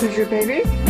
Who's your baby?